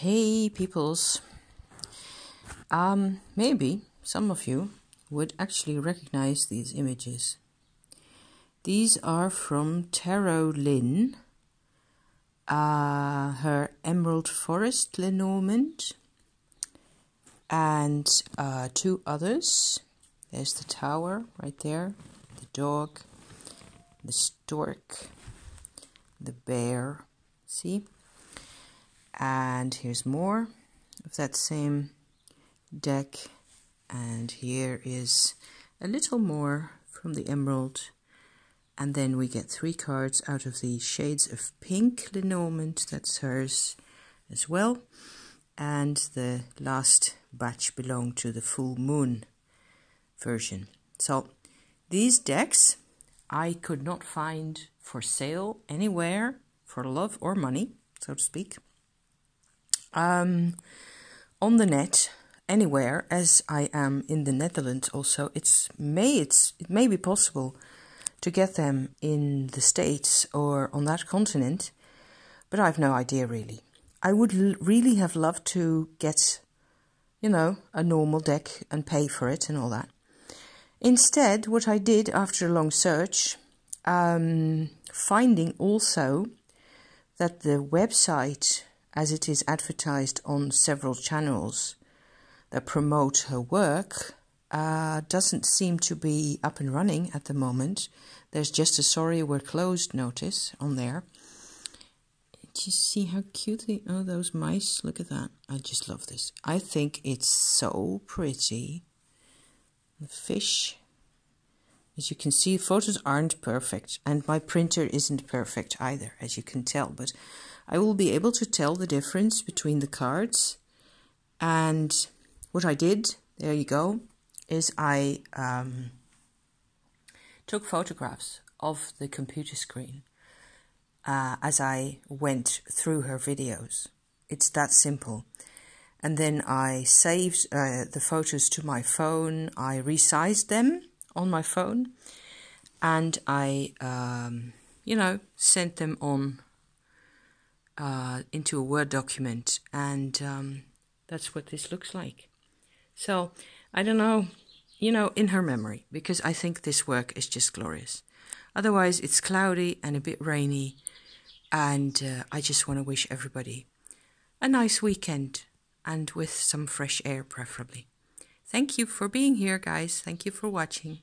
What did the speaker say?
Hey, peoples. Um, maybe some of you would actually recognize these images. These are from Tarotlyn, uh, her Emerald Forest Lenormand, and uh, two others. There's the tower right there, the dog, the stork, the bear. See? And here's more of that same deck. And here is a little more from the emerald. And then we get three cards out of the Shades of Pink Lenormand. That's hers as well. And the last batch belong to the Full Moon version. So these decks I could not find for sale anywhere for love or money, so to speak um, on the net anywhere as I am in the Netherlands also it's may it's it may be possible to get them in the States or on that continent but I've no idea really. I would l- really have loved to get you know a normal deck and pay for it and all that. Instead what I did after a long search um, finding also that the website as it is advertised on several channels that promote her work, uh, doesn't seem to be up and running at the moment. There's just a sorry we're closed notice on there. Do you see how cute they are, those mice? Look at that. I just love this. I think it's so pretty. The fish. As you can see, photos aren't perfect, and my printer isn't perfect either, as you can tell, but I will be able to tell the difference between the cards. And what I did, there you go, is I um, took photographs of the computer screen uh, as I went through her videos. It's that simple. And then I saved uh, the photos to my phone. I resized them on my phone, and I, um, you know, sent them on uh, into a Word document, and um, that's what this looks like. So I don't know, you know, in her memory, because I think this work is just glorious. Otherwise, it's cloudy and a bit rainy, and uh, I just want to wish everybody a nice weekend and with some fresh air, preferably. Thank you for being here, guys. Thank you for watching.